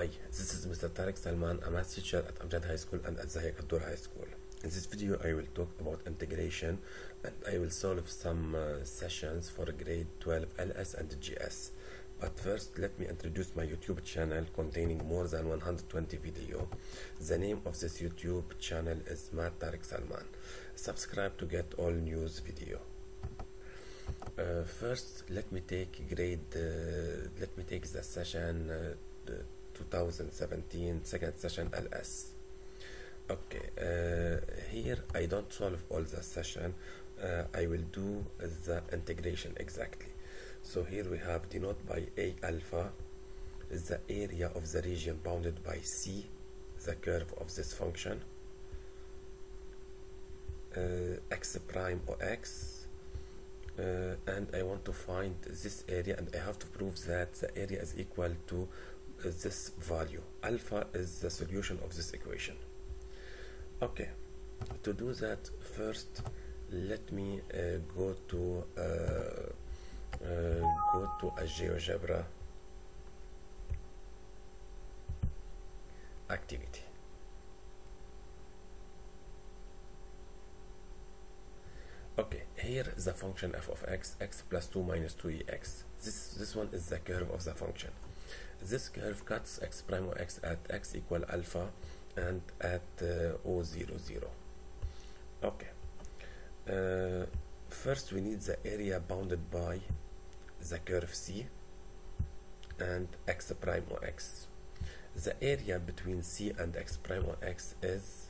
Hi, this is Mr. Tarek Salman, a math teacher at Amjad High School and at Zahir Kaddour High School. In this video, I will talk about integration and I will solve some uh, sessions for grade 12 LS and GS. But first, let me introduce my YouTube channel containing more than 120 video. The name of this YouTube channel is Math Tarek Salman. Subscribe to get all news video. Uh, first, let me take grade. Uh, let me take the session uh, 2017 second session LS. Okay, uh, here I don't solve all the session. Uh, I will do the integration exactly. So here we have denoted by A alpha is the area of the region bounded by C, the curve of this function. Uh, x prime or x uh, and I want to find this area and I have to prove that the area is equal to uh, this value. Alpha is the solution of this equation. Okay to do that first let me uh, go to uh, uh, go to a GeoGebra activity. Okay here is the function f of x x plus 2 minus 2ex this this one is the curve of the function this curve cuts x prime or x at x equal alpha and at uh, o 0 0 okay. Uh, first we need the area bounded by the curve c and x prime or x. The area between c and x prime or x is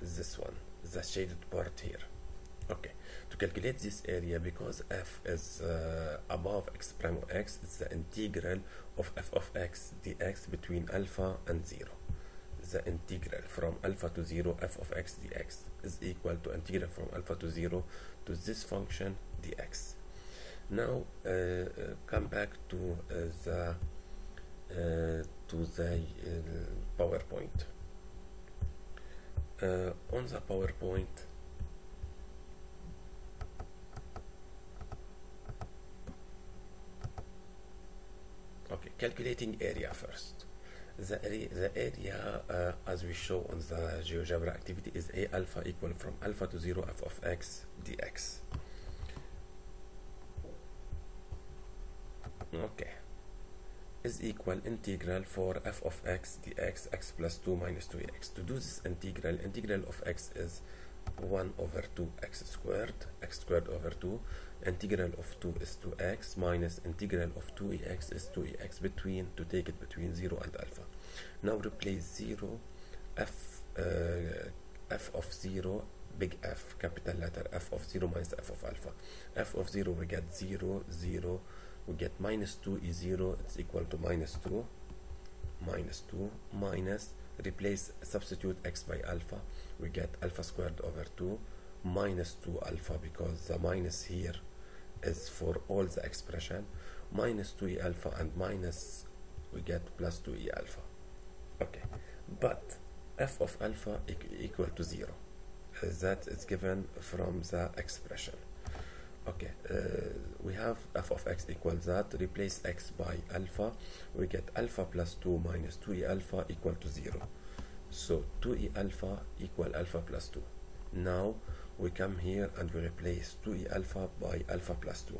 this one the shaded part here. Okay calculate this area because f is uh, above x prime of x it's the integral of f of x dx between alpha and 0 the integral from alpha to 0 f of x dx is equal to integral from alpha to 0 to this function dx. Now uh, uh, come back to uh, the uh, to the uh, PowerPoint on the PowerPoint okay calculating area first. The area, the area uh, as we show on the GeoGebra activity is a alpha equal from alpha to 0 f of x dx. Okay. Is equal integral for f of x dx x plus 2 minus 2x to do this integral integral of x is 1 over 2 x squared x squared over 2 integral of 2 is 2x minus integral of 2ex is 2ex between to take it between 0 and alpha. Now replace 0 f uh, f of 0 big f capital letter f of 0 minus f of alpha. F of 0 we get 0 0 we get minus 2 is 0 it's equal to minus 2 minus 2 minus replace substitute x by alpha we get alpha squared over 2 minus 2 alpha because the minus here is for all the expression minus 2e alpha and minus we get plus 2e alpha. Okay. But f of alpha e equal to 0 uh, that is given from the expression. Okay uh, we have f of x equals that replace x by alpha we get alpha plus 2 minus 2e alpha equal to 0 so 2e alpha equal alpha plus 2 now we come here and we replace 2e alpha by alpha plus 2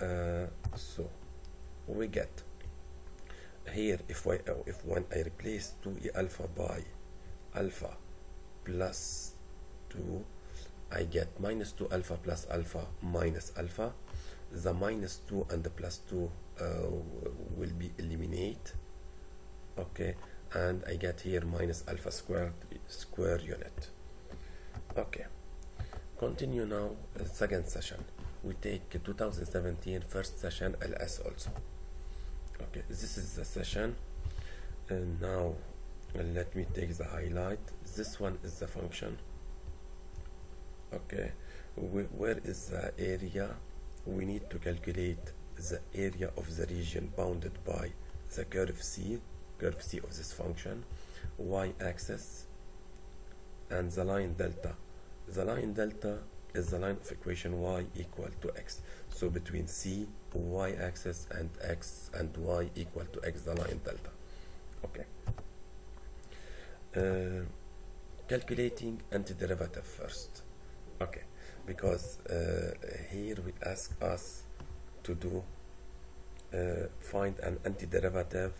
uh, so we get? Here if I, uh, if when I replace 2e alpha by alpha plus 2 I get minus 2 alpha plus alpha minus alpha. The minus 2 and the plus 2 uh, will be eliminate. Okay and I get here minus alpha squared square unit. Okay continue now uh, second session. We take 2017 first session ls also. Okay this is the session. And now uh, let me take the highlight. This one is the function. Okay where is the area? We need to calculate the area of the region bounded by the curve c curve c of this function y-axis and the line delta the line delta is the line of equation y equal to x. So between c y axis and x and y equal to x the line delta. Okay. Uh, calculating antiderivative first. Okay. Because uh, here we ask us to do uh, find an antiderivative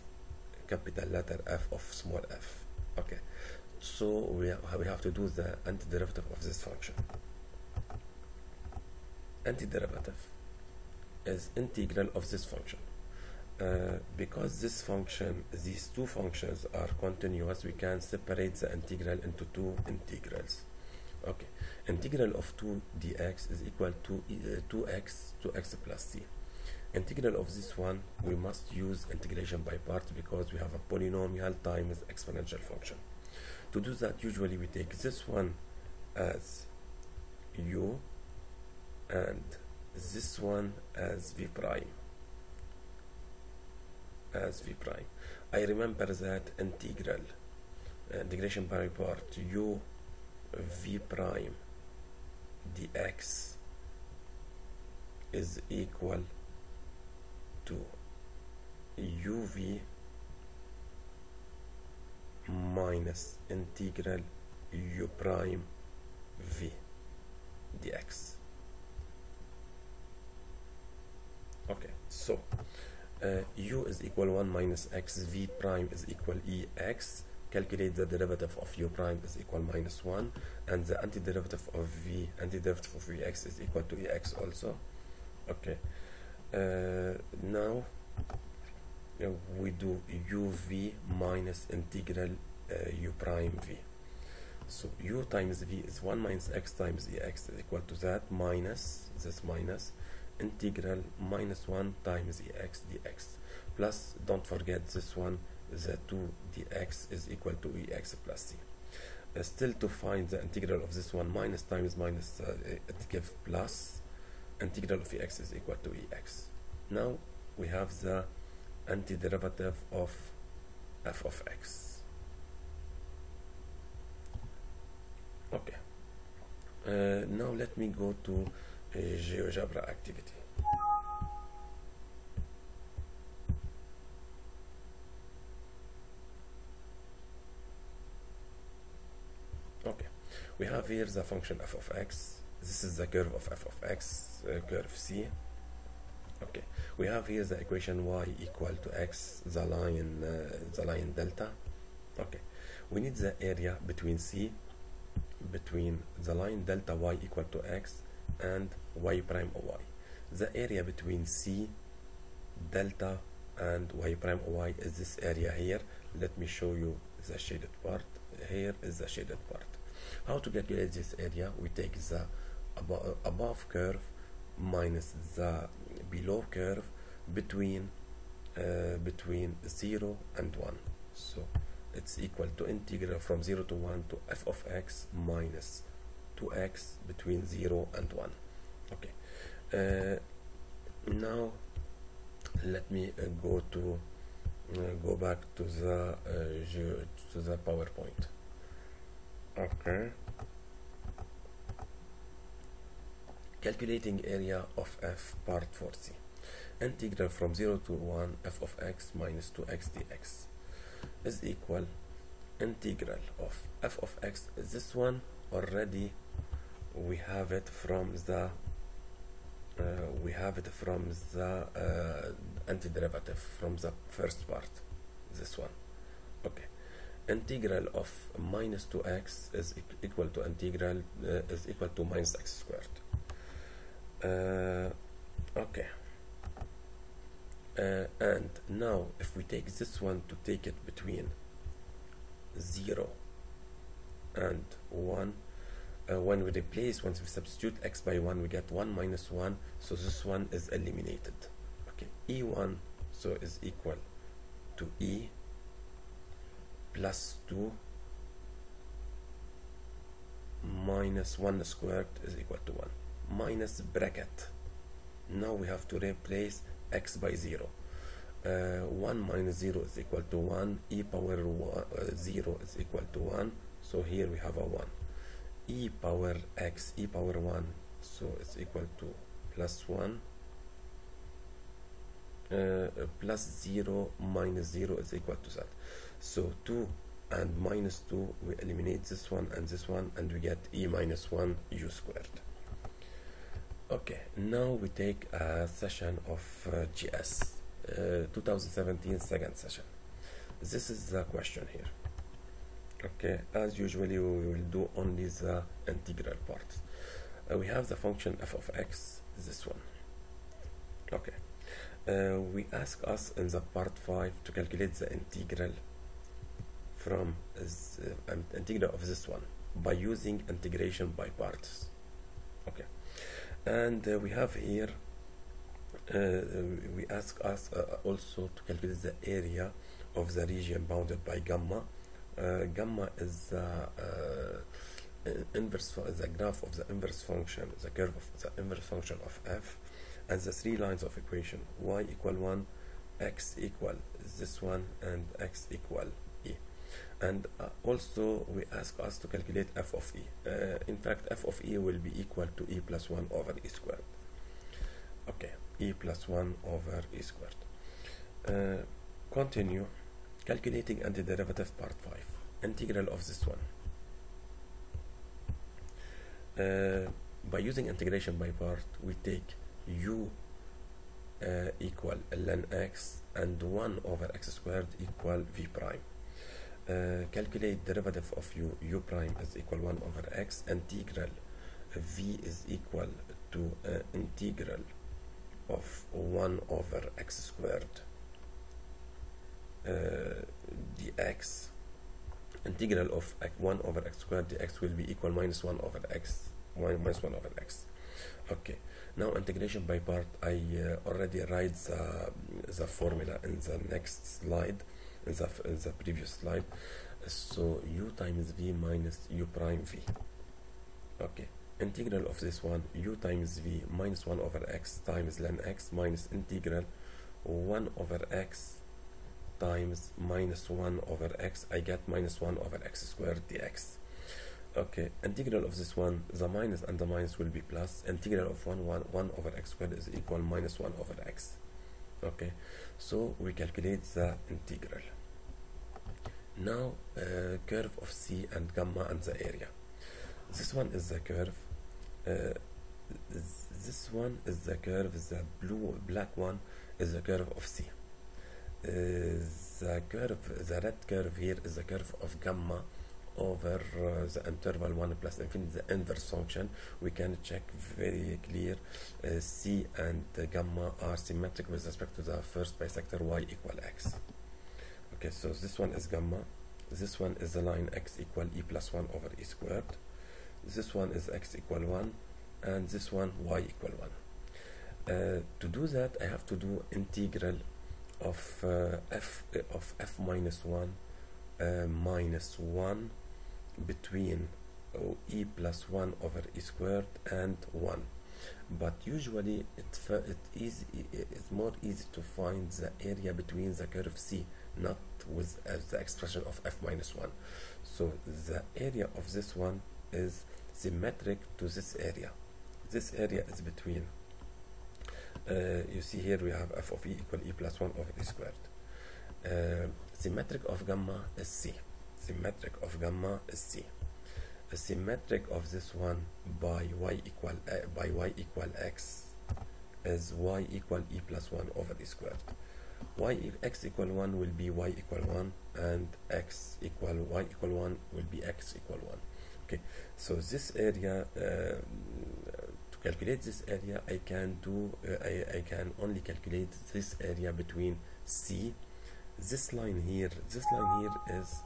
capital letter f of small f. Okay so we, we have to do the antiderivative of this function. Antiderivative is integral of this function. Uh, because this function these two functions are continuous we can separate the integral into two integrals. Okay. Integral of 2 dx is equal to uh, 2x to x plus c. Integral of this one we must use integration by parts because we have a polynomial times exponential function to do that usually we take this one as u and this one as v prime as v prime I remember that integral uh, integration by part u v prime dx is equal to uv minus integral u prime v dx. Okay so uh, u is equal 1 minus x v prime is equal ex calculate the derivative of u prime is equal minus 1 and the antiderivative of v antiderivative of vx is equal to ex also. Okay uh, now uh, we do uv minus integral uh, u prime v. So u times v is 1 minus x times ex is equal to that minus this minus integral minus 1 times ex dx. Plus don't forget this one the 2 dx is equal to ex plus c. Uh, still to find the integral of this one minus times minus uh, it gives plus integral of ex is equal to ex now we have the antiderivative of f of x. Okay. Uh, now let me go to uh, GeoGebra activity. Okay. We have here the function f of x. This is the curve of f of x uh, curve c okay. We have here the equation y equal to x the line uh, the line delta. Okay. We need the area between c between the line delta y equal to x and y prime y. The area between c delta and y prime y is this area here. Let me show you the shaded part. Here is the shaded part. How to calculate this area? We take the abo above curve minus the below curve between uh, between 0 and 1 so it's equal to integral from 0 to 1 to f of x minus 2x between 0 and 1 okay. Uh, now let me uh, go to uh, go back to the uh, to the PowerPoint. Okay calculating area of f part 4c integral from 0 to 1 f of x minus 2x dx is equal integral of f of x this one. Already we have it from the uh, we have it from the uh, antiderivative from the first part this one. Okay. Integral of minus 2x is equal to integral uh, is equal to minus x squared uh, okay. Uh, and now if we take this one to take it between 0 and 1 uh, when we replace once we substitute x by 1 we get 1 minus 1 so this one is eliminated. Okay e1 so is equal to e plus 2 minus 1 squared is equal to 1 minus bracket. Now we have to replace x by 0 uh, 1 minus 0 is equal to 1 e power one, uh, 0 is equal to 1 so here we have a 1 e power x e power 1 so it's equal to plus 1 uh, plus 0 minus 0 is equal to that. So 2 and minus 2 we eliminate this one and this one and we get e minus 1 u squared okay now we take a session of uh, gs uh, 2017 second session. This is the question here. Okay as usually we will do only the integral part. Uh, we have the function f of x this one. Okay uh, we ask us in the part 5 to calculate the integral from the um, integral of this one by using integration by parts. Okay and uh, we have here uh, we ask us uh, also to calculate the area of the region bounded by gamma. Uh, gamma is the uh, inverse the graph of the inverse function the curve of the inverse function of f and the three lines of equation y equal 1 x equal this one and x equal and uh, also we ask us to calculate f of e. Uh, in fact f of e will be equal to e plus 1 over e squared. Okay e plus 1 over e squared. Uh, continue. Calculating antiderivative part 5 integral of this one. Uh, by using integration by part we take u uh, equal ln x and 1 over x squared equal v prime uh, calculate derivative of u u prime is equal 1 over x. Integral v is equal to uh, integral of 1 over x squared uh, dx. Integral of 1 over x squared dx will be equal minus 1 over x minus 1 over x. Okay. Now integration by part. I uh, already write the, the formula in the next slide the, the previous slide. So u times v minus u prime v. Okay. Integral of this one u times v minus 1 over x times ln x minus integral 1 over x times minus 1 over x. I get minus 1 over x squared dx. Okay. Integral of this one the minus and the minus will be plus. Integral of 1 1 1 over x squared is equal minus 1 over x. Okay. So we calculate the integral now uh, curve of c and gamma and the area. This one is the curve uh, this one is the curve the blue black one is the curve of c. Uh, the curve the red curve here is the curve of gamma over uh, the interval 1 plus infinity the inverse function. We can check very clear uh, c and gamma are symmetric with respect to the first bisector y equal x okay so this one is gamma. This one is the line x equal e plus 1 over e squared. This one is x equal 1 and this one y equal 1 uh, to do that I have to do integral of uh, f of f minus 1 uh, minus 1 between oh, e plus 1 over e squared and 1 but usually it, it is it's more easy to find the area between the curve c not with uh, the expression of f minus 1 so the area of this one is symmetric to this area. This area is between uh, you see here we have f of e equal e plus 1 over e squared. Uh, symmetric of gamma is c. Symmetric of gamma is c symmetric of this one by y equal uh, by y equal x is y equal e plus 1 over e squared. X equal 1 will be y equal 1 and x equal y equal 1 will be x equal 1 okay so this area uh, to calculate this area I can do uh, I, I can only calculate this area between C. This line here this line here is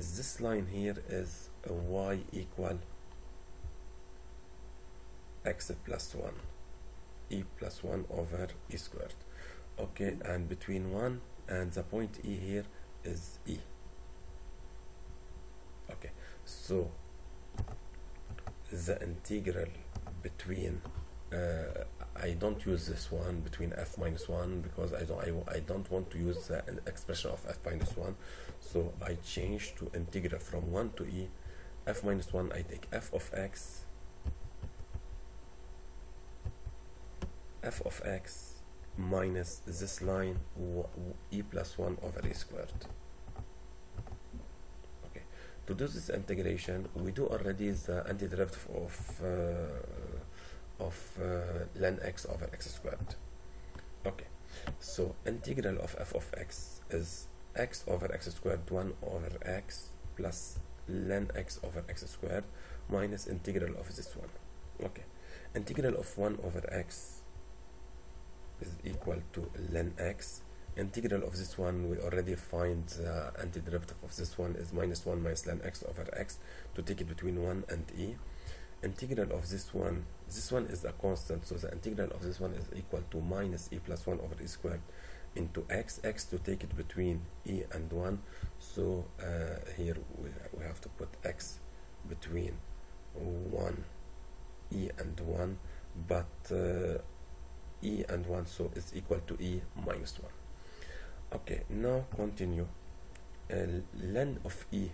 is this line here is y equal x plus 1 e plus 1 over e squared. Okay and between 1 and the point e here is e. Okay so the integral between uh, I don't use this one between f minus 1 because I don't I, I don't want to use the expression of f minus 1 so I change to integral from 1 to e. F minus 1 I take f of x. F of x minus this line e plus 1 over e squared. Okay. To do this integration we do already the antiderivative of uh, of uh, ln x over x squared. Okay. So integral of f of x is x over x squared 1 over x plus ln x over x squared minus integral of this one. Okay. Integral of 1 over x is equal to ln x. Integral of this one we already find the antiderivative of this one is minus 1 minus ln x over x to take it between 1 and e. Integral of this one this one is a constant so the integral of this one is equal to minus e plus 1 over e squared into x. X to take it between e and 1 so uh, here we, we have to put x between 1 e and 1 but uh, e and 1 so it's equal to e minus 1 okay now continue. Uh, of e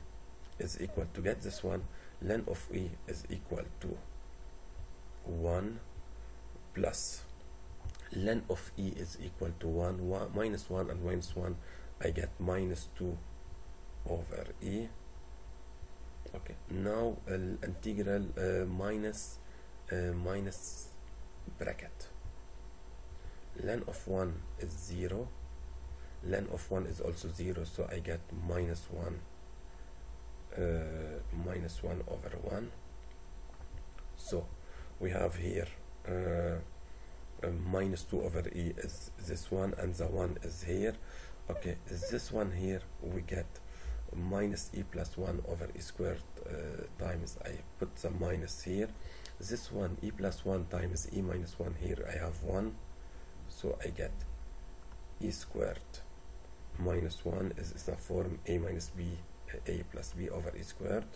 is equal to get this one ln of e is equal to 1 plus. Ln of e is equal to 1, 1 minus 1 and minus 1 I get minus 2 over e. Okay. Now uh, integral uh, minus uh, minus bracket. Ln of 1 is 0 ln of 1 is also 0 so I get minus 1 uh, minus 1 over 1 so we have here uh, minus 2 over e is this one and the 1 is here. Okay is this one here we get minus e plus 1 over e squared uh, times I put the minus here. This one e plus 1 times e minus 1 here I have 1 so I get e squared minus 1 is, is the form a minus b a plus b over e squared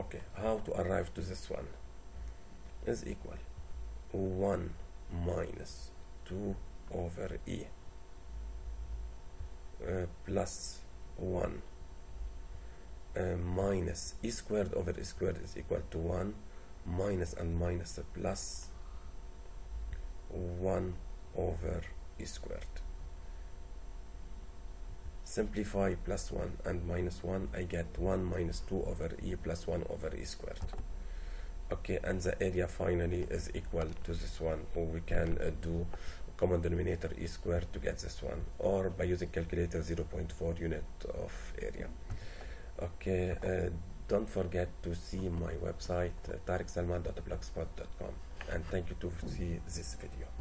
okay how to arrive to this one? Is equal 1 minus 2 over e uh, plus 1 uh, minus e squared over e squared is equal to 1 minus and minus plus 1 over e squared simplify plus 1 and minus 1 I get 1 minus 2 over e plus 1 over e squared. Okay and the area finally is equal to this one or we can uh, do common denominator e squared to get this one or by using calculator 0.4 unit of area. Okay uh, don't forget to see my website uh, tariksalman.blogspot.com and thank you to see this video